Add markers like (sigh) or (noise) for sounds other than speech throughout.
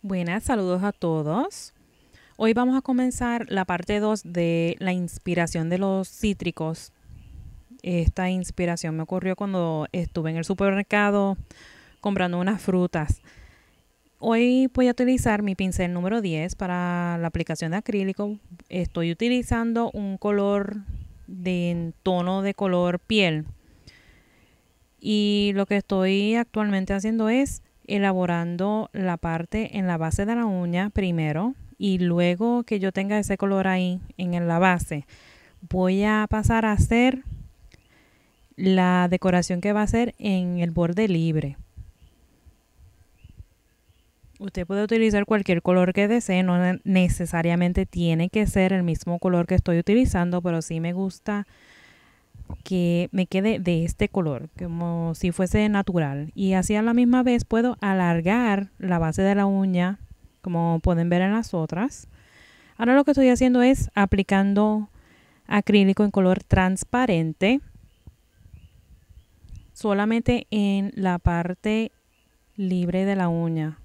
Buenas, saludos a todos. Hoy vamos a comenzar la parte 2 de la inspiración de los cítricos. Esta inspiración me ocurrió cuando estuve en el supermercado comprando unas frutas. Hoy voy a utilizar mi pincel número 10 para la aplicación de acrílico. Estoy utilizando un color de tono de color piel. Y lo que estoy actualmente haciendo es elaborando la parte en la base de la uña primero y luego que yo tenga ese color ahí en la base voy a pasar a hacer la decoración que va a ser en el borde libre. Usted puede utilizar cualquier color que desee, no necesariamente tiene que ser el mismo color que estoy utilizando, pero sí me gusta que me quede de este color, como si fuese natural. Y así a la misma vez puedo alargar la base de la uña, como pueden ver en las otras. Ahora lo que estoy haciendo es aplicando acrílico en color transparente solamente en la parte libre de la uña.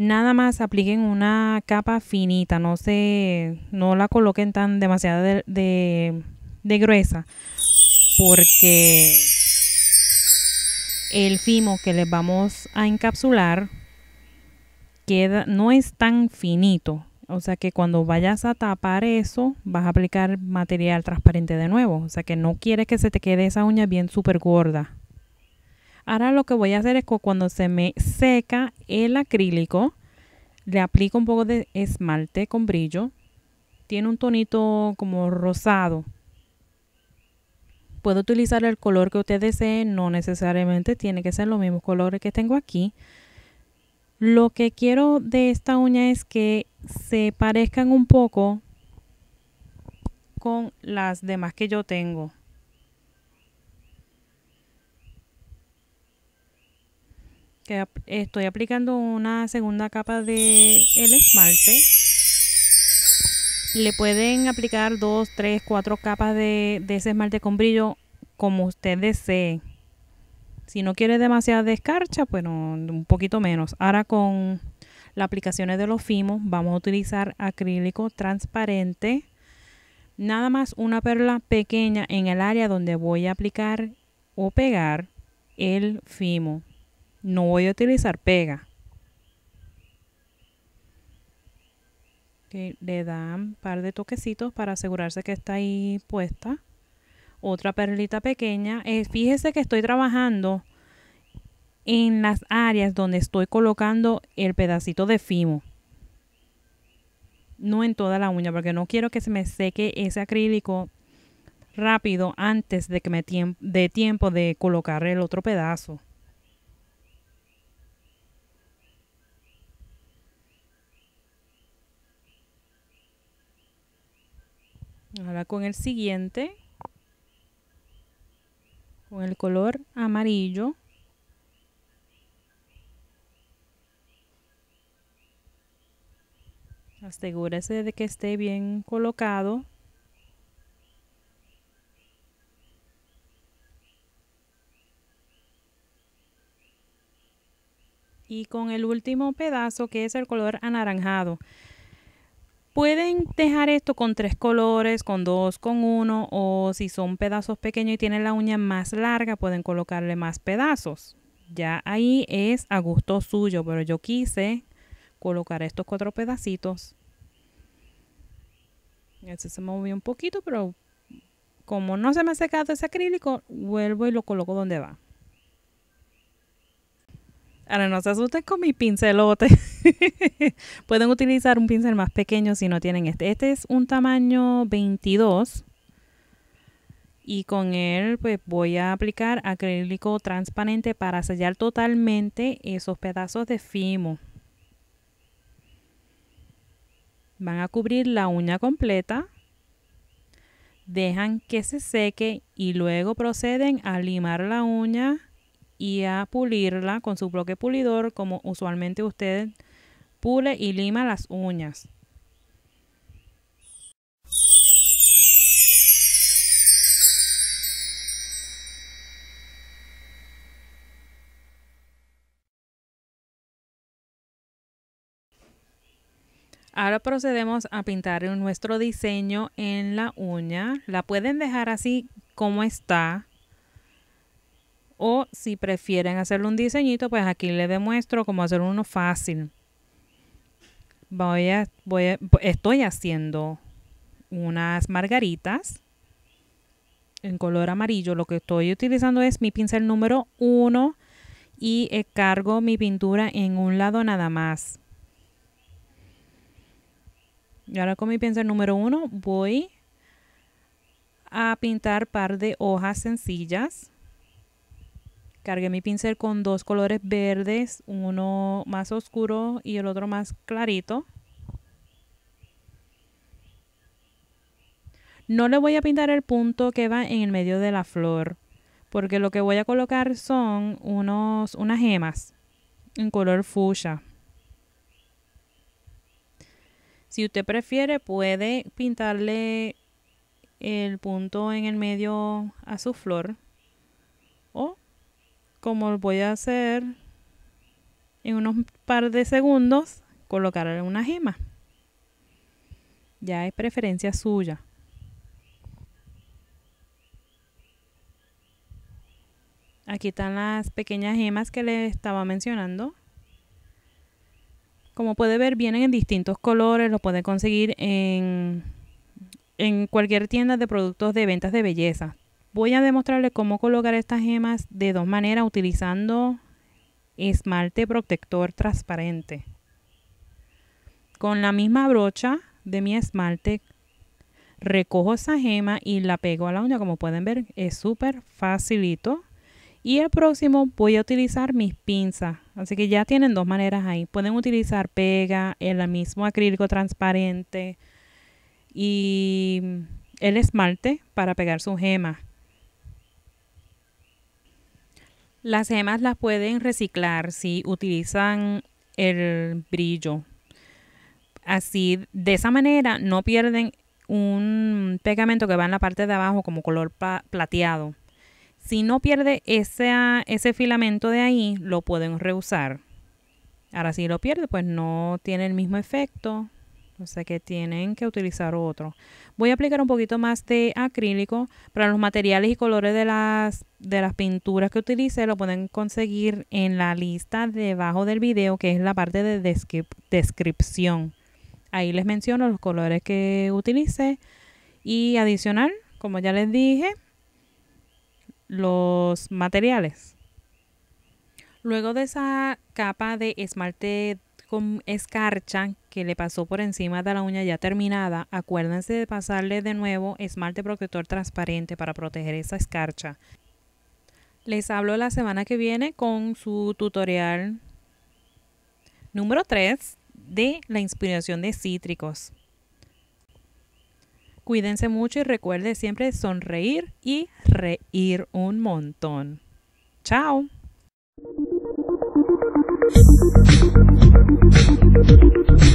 Nada más apliquen una capa finita, no se, no la coloquen tan demasiado de, de, gruesa, porque el fimo que les vamos a encapsular queda, no es tan finito. O sea que cuando vayas a tapar eso, vas a aplicar material transparente de nuevo. O sea que no quieres que se te quede esa uña bien súper gorda. Ahora lo que voy a hacer es que cuando se me seca el acrílico, le aplico un poco de esmalte con brillo. Tiene un tonito como rosado. Puedo utilizar el color que usted desee, no necesariamente tiene que ser los mismos colores que tengo aquí. Lo que quiero de esta uña es que se parezcan un poco con las demás que yo tengo. Estoy aplicando una segunda capa de el esmalte. Le pueden aplicar dos, tres, cuatro capas de, de ese esmalte con brillo como usted desee. Si no quiere demasiada descarcha bueno un poquito menos. Ahora con las aplicaciones de los fimos vamos a utilizar acrílico transparente. Nada más una perla pequeña en el área donde voy a aplicar o pegar el fimo no voy a utilizar pega. le dan un par de toquecitos para asegurarse que está ahí puesta. Otra perlita pequeña. Fíjese que estoy trabajando en las áreas donde estoy colocando el pedacito de fimo. No en toda la uña, porque no quiero que se me seque ese acrílico rápido antes de que me dé tiempo de colocar el otro pedazo. Ahora con el siguiente, con el color amarillo. Asegúrese de que esté bien colocado. Y con el último pedazo que es el color anaranjado. Pueden dejar esto con tres colores, con dos, con uno, o si son pedazos pequeños y tienen la uña más larga, pueden colocarle más pedazos. Ya ahí es a gusto suyo, pero yo quise colocar estos cuatro pedacitos. Este se movió un poquito, pero como no se me ha secado ese acrílico, vuelvo y lo coloco donde va. Ahora no se asusten con mi pincelote. (laughs) Pueden utilizar un pincel más pequeño si no tienen este. Este es un tamaño 22. Y con él pues voy a aplicar acrílico transparente para sellar totalmente esos pedazos de fimo. Van a cubrir la uña completa. Dejan que se seque y luego proceden a limar la uña y a pulirla con su bloque pulidor como usualmente usted pule y lima las uñas. Ahora procedemos a pintar nuestro diseño en la uña. La pueden dejar así como está o si prefieren hacerle un diseñito, pues aquí les demuestro cómo hacer uno fácil. Voy a, voy estoy haciendo unas margaritas en color amarillo. Lo que estoy utilizando es mi pincel número 1 y cargo mi pintura en un lado nada más. Y ahora con mi pincel número 1 voy a pintar par de hojas sencillas. Cargué mi pincel con dos colores verdes, uno más oscuro y el otro más clarito. No le voy a pintar el punto que va en el medio de la flor, porque lo que voy a colocar son unos, unas gemas en color fuchsia. Si usted prefiere, puede pintarle el punto en el medio a su flor. Como voy a hacer en unos par de segundos, colocarle una gema. Ya es preferencia suya. Aquí están las pequeñas gemas que les estaba mencionando. Como puede ver, vienen en distintos colores. Lo puede conseguir en, en cualquier tienda de productos de ventas de belleza. Voy a demostrarles cómo colocar estas gemas de dos maneras utilizando esmalte protector transparente. Con la misma brocha de mi esmalte recojo esa gema y la pego a la uña. Como pueden ver, es súper facilito. Y el próximo voy a utilizar mis pinzas. Así que ya tienen dos maneras ahí. Pueden utilizar pega, el mismo acrílico transparente y el esmalte para pegar su gema. Las gemas las pueden reciclar si utilizan el brillo. Así, de esa manera no pierden un pegamento que va en la parte de abajo como color plateado. Si no pierde ese, ese filamento de ahí, lo pueden reusar. Ahora si lo pierde, pues no tiene el mismo efecto. O sea que tienen que utilizar otro. Voy a aplicar un poquito más de acrílico. Para los materiales y colores de las, de las pinturas que utilicé, lo pueden conseguir en la lista debajo del video, que es la parte de descripción. Ahí les menciono los colores que utilicé. Y adicional, como ya les dije, los materiales. Luego de esa capa de esmalte con escarcha que le pasó por encima de la uña ya terminada, acuérdense de pasarle de nuevo esmalte protector transparente para proteger esa escarcha. Les hablo la semana que viene con su tutorial número 3 de la inspiración de cítricos. Cuídense mucho y recuerde siempre sonreír y reír un montón. Chao. ¡Suscríbete al!